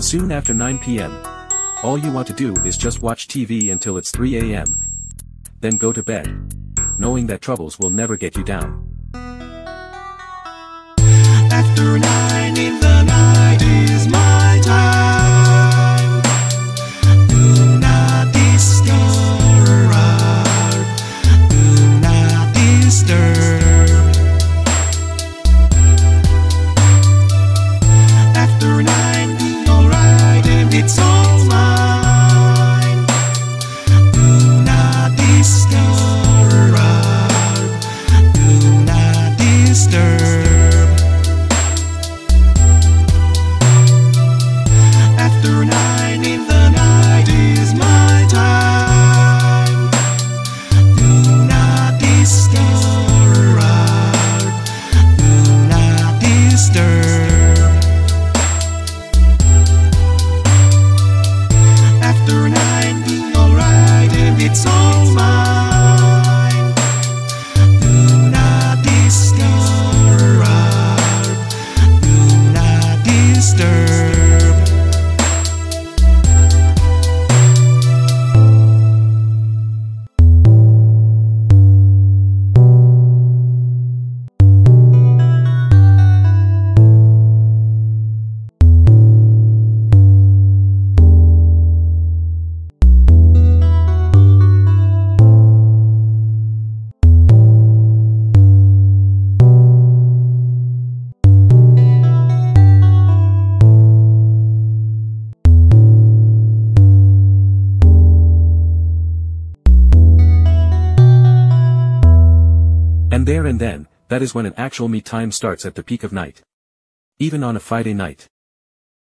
Soon after 9 p.m. All you want to do is just watch TV until it's 3 a.m. Then go to bed. Knowing that troubles will never get you down. And there and then, that is when an actual me time starts at the peak of night. Even on a Friday night.